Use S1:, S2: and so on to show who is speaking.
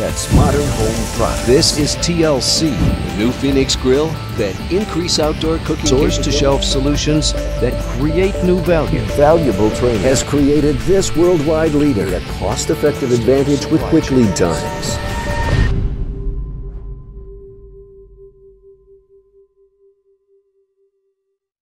S1: That's modern home products.
S2: This is TLC, the new Phoenix grill that increase outdoor cooking source to shelf solutions that create new value.
S1: Valuable training has created this worldwide leader at cost-effective advantage with quick lead times.